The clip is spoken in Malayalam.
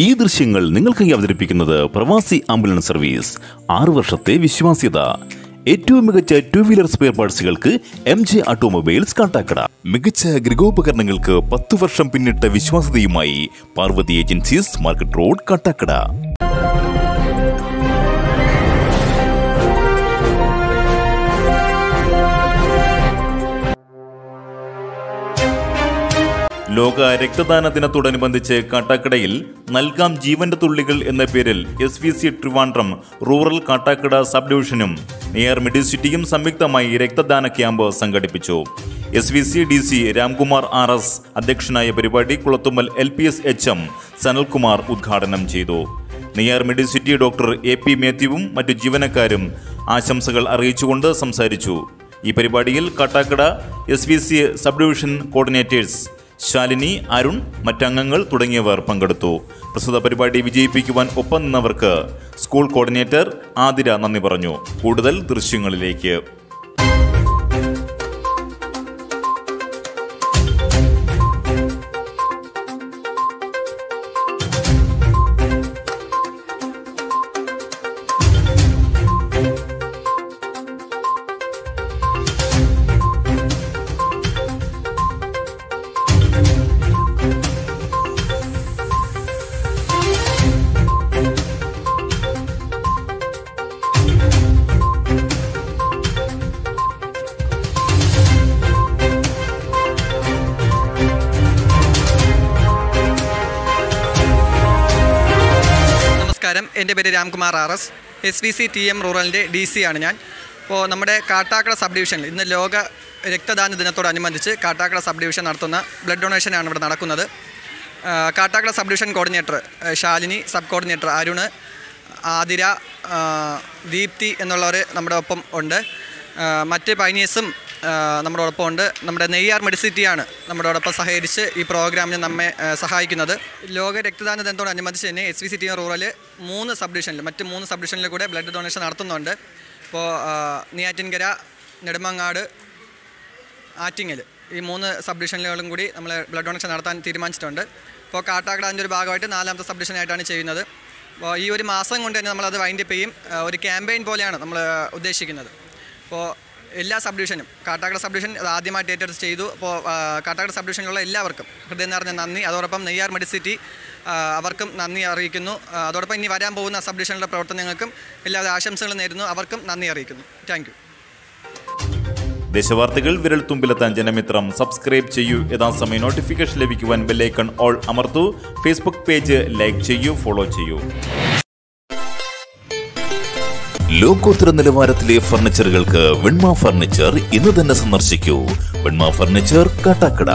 ഈ ദൃശ്യങ്ങൾ നിങ്ങൾക്കായി അവതരിപ്പിക്കുന്നത് പ്രവാസി ആംബുലൻസ് സർവീസ്. ആറു വർഷത്തെ വിശ്വാസ്യത. ഏറ്റവും മികച്ച ടു വീലർ സ്പെയർ പാർട്സുകൾക്ക് എം ജെ ഓട്ടോമൊബൈൽസ് കാട്ടാക്കട. മികച്ച ഗൃഹോപകരണങ്ങൾക്ക് പത്തു വർഷം പിന്നിട്ട വിശ്വാസ്യതയുമായി Parvathi agencies market road Kattakada. ലോക രക്തദാന ദിനത്തോടനുബന്ധിച്ച് കാട്ടാക്കടയിൽ നൽകാം ജീവന്റെ തുള്ളികൾ എന്ന പേരിൽ S V C Trivandrum rural Kattakada sub ഡിവിഷനും near middle സിറ്റിയും സംയുക്തമായി രക്തദാന ക്യാമ്പ് സംഘടിപ്പിച്ചു. S V C D C Ramkumar R S അധ്യക്ഷനായ പരിപാടി Kulathummal L P S H M Sanalkumar ഉദ്ഘാടനം ചെയ്തു. Near middle city doctor A P മേത്യുവും മറ്റു ജീവനക്കാരും ആശംസകൾ അറിയിച്ചുകൊണ്ട് സംസാരിച്ചു. ഈ പരിപാടിയിൽ Kattakada S V C sub division coordinators Shalini Arun മറ്റംഗങ്ങൾ തുടങ്ങിയവർ പങ്കെടുത്തു. പ്രസ്തുത പരിപാടി വിജയിപ്പിക്കുവാൻ ഒപ്പം നിന്നവർക്ക് സ്കൂൾ കോർഡിനേറ്റർ ആതിര നന്ദി പറഞ്ഞു. കൂടുതൽ ദൃശ്യങ്ങളിലേക്ക് നമസ്കാരം. എന്റെ പേര് Ramkumar R S. S V C T M റൂറലിന്റെ D C ആണ് ഞാൻ. ഇപ്പോൾ നമ്മുടെ കാട്ടാക്കട സബ് ഡിവിഷനിൽ ഇന്ന് ലോക രക്തദാന ദിനത്തോടനുബന്ധിച്ച് കാട്ടാക്കട സബ് ഡിവിഷൻ നടത്തുന്ന ബ്ലഡ് ഡൊണേഷനാണ് ഇവിടെ നടക്കുന്നത്. Kattakada sub division coordinator Shalini sub coordinator Arun Athira Deepthi എന്നുള്ളവർ നമ്മുടെ ഒപ്പം ഉണ്ട്. മറ്റ് പൈനീസും നമ്മുടെ ഒപ്പം ഉണ്ട് നമ്മുടെ നെയ്യാർ മെഡിസിറ്റിയാണ് നമ്മളോടൊപ്പം സഹകരിച്ച് ഈ പ്രോഗ്രാമിന് നമ്മെ സഹായിക്കുന്നത്. ലോക രക്തദാന ദിനത്തോടനുബന്ധിച്ച് തന്നെ എസ് വി സിറ്റി റൂറൽ മൂന്ന് സബ് ഡിവിഷനിൽ മറ്റ് മൂന്ന് സബ് ഡിവിഷനിൽ കൂടെ ബ്ലഡ് ഡൊണേഷൻ നടത്തുന്നുണ്ട്. ഇപ്പോൾ നെയ്യാറ്റിൻകര നെടുമങ്ങാട് ആറ്റിങ്ങൽ ഈ മൂന്ന് സബ് ഡിവിഷനുകളും കൂടി നമ്മൾ ബ്ലഡ് ഡൊണേഷൻ നടത്താൻ തീരുമാനിച്ചിട്ടുണ്ട്. ഇപ്പോൾ കാട്ടാക്കട അതിന്റെ ഒരു ഭാഗമായിട്ട് നാലാമത്തെ സബ് ഡിവിഷനായിട്ടാണ് ചെയ്യുന്നത്. അപ്പോൾ ഈ ഒരു മാസം കൊണ്ട് തന്നെ നമ്മളത് വൈൻഡപ്പ് ചെയ്യും. ഒരു ക്യാമ്പയിൻ പോലെയാണ് നമ്മൾ ഉദ്ദേശിക്കുന്നത്. അപ്പോൾ എല്ലാ സബ് ഡിവിഷനും കാട്ടാക്കട സബ് ഡിവിഷൻ ആദ്യമായിട്ട് ഏറ്റെടുത്ത് ചെയ്തു. അപ്പോൾ കാട്ടാക്കട സബ് ഡിവിഷനിലുള്ള എല്ലാവർക്കും ഹൃദയം നിറഞ്ഞ നന്ദി. അതോടൊപ്പം നെയ്യാർ മെഡിസിറ്റി അവർക്കും നന്ദി അറിയിക്കുന്നു. അതോടൊപ്പം ഇനി വരാൻ പോകുന്ന സബ് ഡിവിഷനിലെ പ്രവർത്തനങ്ങൾക്കും എല്ലാവിധ ആശംസകളും നേരുന്നു. അവർക്കും നന്ദി അറിയിക്കുന്നു. താങ്ക് ദേശവാർത്തകൾ വിരൽ തുമ്പിലെത്താൻ ജനമിത്രം. സബ്സ്ക്രൈബ് ചെയ്യൂ. യഥാസമയം നോട്ടിഫിക്കേഷൻ ലഭിക്കുവാൻ ബെല്ലൈക്കൺ ഓൾ അമർത്തു. ഫേസ്ബുക്ക് പേജ് ലൈക്ക് ചെയ്യൂ ഫോളോ ചെയ്യൂ. ലോകോത്തര നിലവാരത്തിലെ ഫർണിച്ചറുകൾക്ക് വെൺമ ഫർണിച്ചർ ഇന്ന് തന്നെ സന്ദർശിക്കൂ. വെൺമ ഫർണിച്ചർ കാട്ടാക്കട.